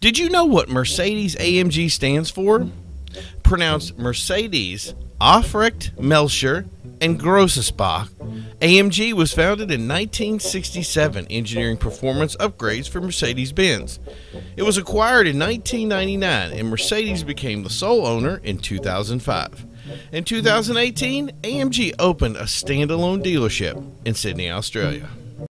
Did you know what Mercedes AMG stands for? Pronounced Mercedes Aufrecht Melcher and Großaspach. AMG was founded in 1967, engineering performance upgrades for Mercedes Benz. It was acquired in 1999, and Mercedes became the sole owner in 2005. In 2018, AMG opened a standalone dealership in Sydney, Australia.